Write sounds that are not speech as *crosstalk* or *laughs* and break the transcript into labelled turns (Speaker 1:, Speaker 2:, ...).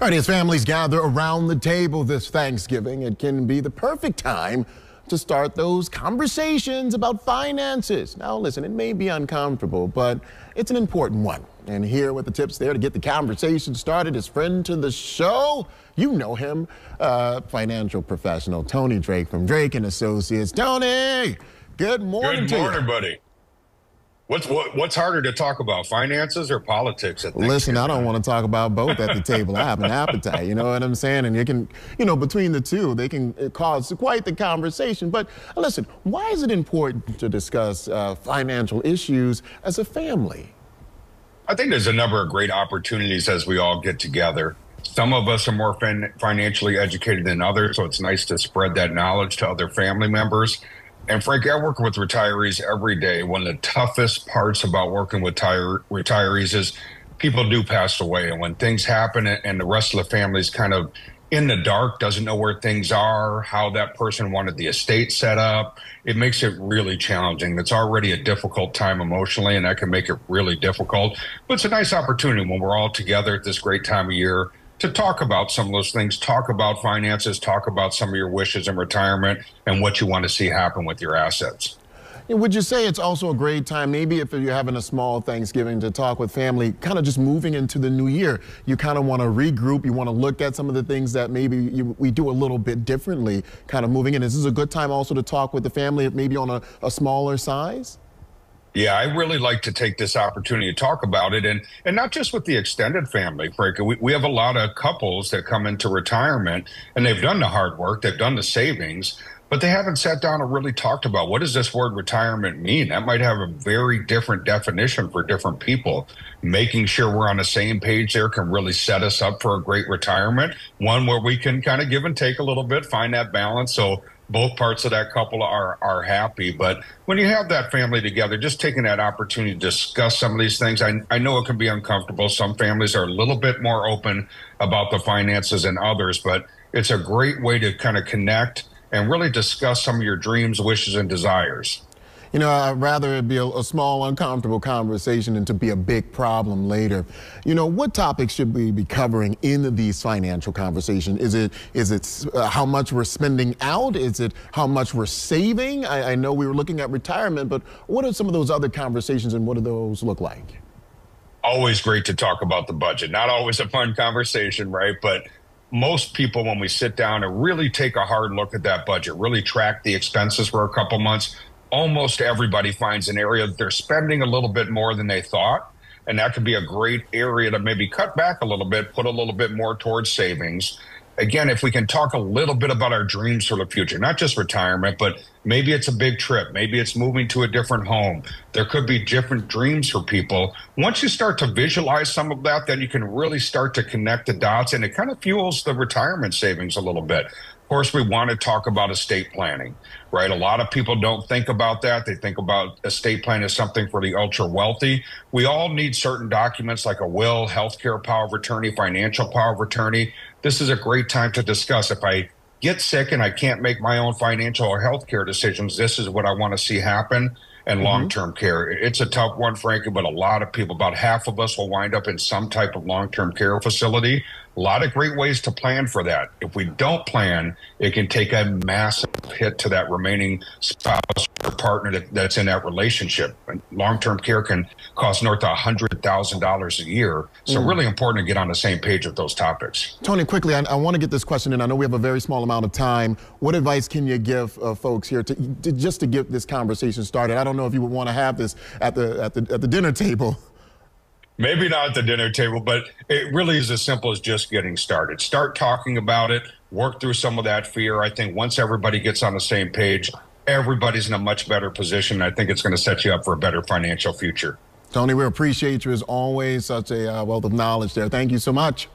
Speaker 1: All right, as families gather around the table this Thanksgiving, it can be the perfect time to start those conversations about finances. Now, listen, it may be uncomfortable, but it's an important one. And here with the tips there to get the conversation started is friend to the show. You know him, uh, financial professional Tony Drake from Drake and Associates. Tony, good morning
Speaker 2: good morning, buddy. What's what, what's harder to talk about, finances or politics?
Speaker 1: Listen, I don't want to talk about both at the table. I have an *laughs* appetite, you know what I'm saying? And you can, you know, between the two, they can cause quite the conversation. But listen, why is it important to discuss uh, financial issues as a family?
Speaker 2: I think there's a number of great opportunities as we all get together. Some of us are more fin- financially educated than others, so it's nice to spread that knowledge to other family members. And Frank, I work with retirees every day. One of the toughest parts about working with tire- retirees is people do pass away. And when things happen and the rest of the family is kind of in the dark, doesn't know where things are, how that person wanted the estate set up, it makes it really challenging. It's already a difficult time emotionally, and that can make it really difficult. But it's a nice opportunity when we're all together at this great time of year to talk about some of those things, talk about finances, talk about some of your wishes in retirement and what you want to see happen with your assets.
Speaker 1: Would you say it's also a great time, maybe if you're having a small Thanksgiving to talk with family, kind of just moving into the new year? You kind of want to regroup, you want to look at some of the things that maybe you, we do a little bit differently, kind of moving in. Is this a good time also to talk with the family, maybe on a, a smaller size?
Speaker 2: Yeah, I really like to take this opportunity to talk about it, and and not just with the extended family, Frank. We, we have a lot of couples that come into retirement, and they've done the hard work, they've done the savings, but they haven't sat down and really talked about what does this word retirement mean. That might have a very different definition for different people. Making sure we're on the same page there can really set us up for a great retirement, one where we can kind of give and take a little bit, find that balance. So both parts of that couple are are happy. But when you have that family together, just taking that opportunity to discuss some of these things, I, I know it can be uncomfortable. Some families are a little bit more open about the finances than others, but it's a great way to kind of connect and really discuss some of your dreams, wishes, and desires
Speaker 1: you know, I'd rather it be a, a, small, uncomfortable conversation than to be a big problem later. You know, what topics should we be covering in these financial conversations? Is it is it uh, how much we're spending out? Is it how much we're saving? I, I know we were looking at retirement, but what are some of those other conversations and what do those look like?
Speaker 2: Always great to talk about the budget. Not always a fun conversation, right? But most people, when we sit down and really take a hard look at that budget, really track the expenses for a couple months, almost everybody finds an area that they're spending a little bit more than they thought. And that could be a great area to maybe cut back a little bit, put a little bit more towards savings. Again, if we can talk a little bit about our dreams for the future, not just retirement, but maybe it's a big trip, maybe it's moving to a different home. There could be different dreams for people. Once you start to visualize some of that, then you can really start to connect the dots and it kind of fuels the retirement savings a little bit course, we want to talk about estate planning, right? A lot of people don't think about that. They think about estate plan as something for the ultra wealthy. We all need certain documents like a will, healthcare power of attorney, financial power of attorney. This is a great time to discuss. If I get sick and I can't make my own financial or healthcare decisions, this is what I want to see happen and mm-hmm. long term care. It's a tough one, frankly, but a lot of people, about half of us, will wind up in some type of long term care facility. A lot of great ways to plan for that. If we don't plan, it can take a massive hit to that remaining spouse or partner that, that's in that relationship. Long term care can cost north of $100,000 a year. So, mm. really important to get on the same page with those topics.
Speaker 1: Tony, quickly, I, I want to get this question in. I know we have a very small amount of time. What advice can you give uh, folks here to, to, just to get this conversation started? I don't know if you would want to have this at the, at the, at the dinner table.
Speaker 2: Maybe not at the dinner table, but it really is as simple as just getting started. Start talking about it, work through some of that fear. I think once everybody gets on the same page, everybody's in a much better position. I think it's going to set you up for a better financial future.
Speaker 1: Tony, we appreciate you as always. Such a uh, wealth of knowledge there. Thank you so much.